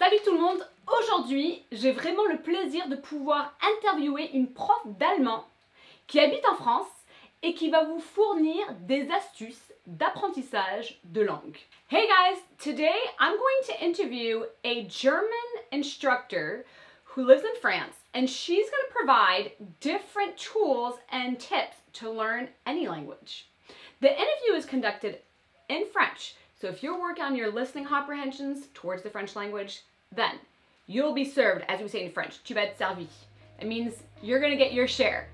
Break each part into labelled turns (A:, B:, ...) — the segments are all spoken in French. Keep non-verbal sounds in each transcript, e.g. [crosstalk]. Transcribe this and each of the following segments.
A: Salut tout le monde Aujourd'hui, j'ai vraiment le plaisir de pouvoir interviewer une prof d'allemand qui habite en France et qui va vous fournir des astuces d'apprentissage de langue. Hey guys, today I'm going to interview a German instructor who lives in France and she's going to provide different tools and tips to learn any language. The interview is conducted in French, so if you're working on your listening comprehensions towards the French language, then you'll be served, as we say in French, tu vas être servi. It means you're gonna get your share.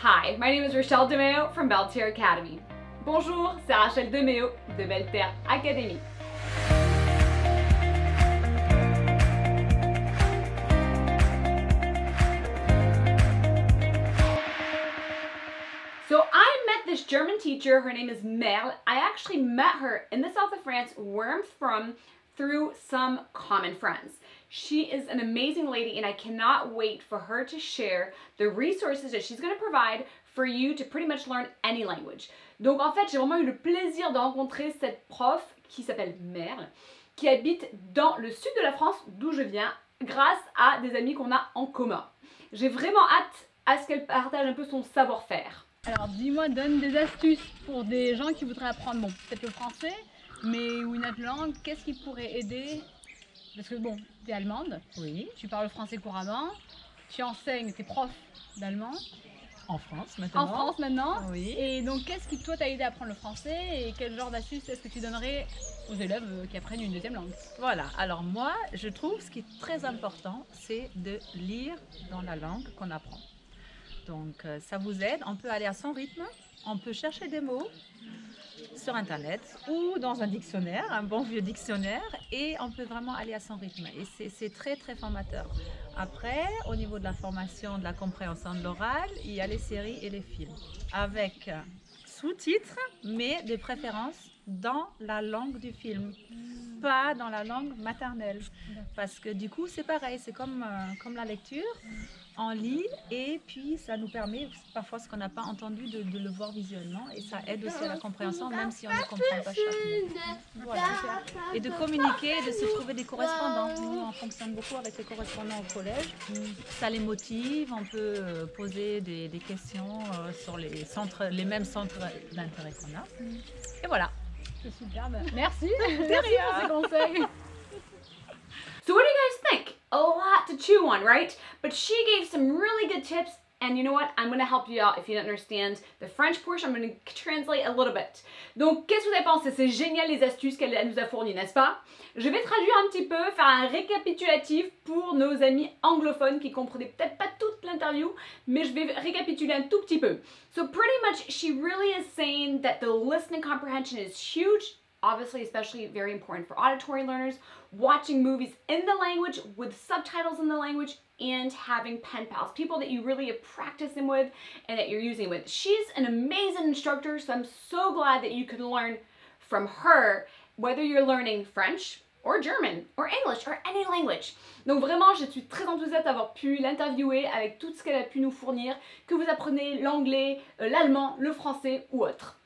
A: Hi, my name is Rachelle DeMeo from Belterre Academy. Bonjour, c'est Rachel DeMeo de Belterre Academy. So I met this German teacher, her name is Merle. I actually met her in the south of France, where I'm from, through some common friends. She is an amazing lady and I cannot wait for her to share the resources that she's going to provide for you to pretty much learn any language. Donc en fait, j'ai vraiment eu le plaisir de rencontrer cette prof qui s'appelle Merle, qui habite dans le sud de la France, d'où je viens, grâce à des amis qu'on a en commun. J'ai vraiment hâte à ce qu'elle partage un peu son savoir-faire.
B: Alors dis-moi, donne des astuces pour des gens qui voudraient apprendre, bon, peut-être le français, mais ou une autre langue, qu'est-ce qui pourrait aider? Parce que bon, tu es allemande,
C: Oui,
B: tu parles français couramment, tu enseignes, tu es prof d'allemand
C: en France maintenant.
B: en France maintenant.
C: Oui.
B: Et donc, qu'est-ce qui toi t'a aidé à apprendre le français et quel genre d'astuces est-ce que tu donnerais aux élèves euh, qui apprennent une deuxième langue?
C: Voilà, alors moi, je trouve ce qui est très important, c'est de lire dans la langue qu'on apprend. Donc, euh, ça vous aide, on peut aller à son rythme, on peut chercher des mots sur Internet ou dans un dictionnaire, un bon vieux dictionnaire, et on peut vraiment aller à son rythme. Et c'est- très, très formateur. Après, au niveau de la formation, de la compréhension de l'oral, il y a les séries et les films, avec euh, sous-titres, mais de préférence dans la langue du film, dans la langue maternelle. Parce que du coup, c'est pareil, c'est comme, euh, comme la lecture. On lit et puis ça nous permet parfois ce qu'on n'a pas entendu de, le voir visuellement et ça aide aussi à la compréhension même si on ne comprend pas chaque. Voilà. Et de communiquer, de se trouver des correspondants. Nous, on fonctionne beaucoup avec les correspondants au collège. Ça les motive, on peut euh, poser des, des questions euh, sur les, centres, les mêmes centres d'intérêt qu'on a. Et voilà.
B: C'est superbe. [laughs] Merci, merci pour ces conseils.
A: So what do you guys think? A lot to chew on, right? But she gave some really good tips and you know what? I'm to help you out if you don't understand the French portion. I'm to translate a little bit. Donc, qu'est-ce que vous avez pensé? C'est génial les astuces qu'elle nous a fournies, n'est-ce pas? Je vais traduire un petit peu, faire un récapitulatif pour nos amis anglophones qui comprenaient peut-être pas toute l'interview, mais je vais récapituler un tout petit peu. So pretty much, she really is saying that the listening comprehension is huge obviously especially very important for auditory learners, watching movies in the language with subtitles in the language, and having pen pals, people that you really are practicing with and that you're using with. She's an amazing instructor, so I'm so glad that you can learn from her, whether you're learning French or German or English or any language. Donc vraiment, je suis très enthousiaste d'avoir pu l'interviewer avec tout ce qu'elle a pu nous fournir, que vous apprenez l'anglais, euh, l'allemand, le français ou autre.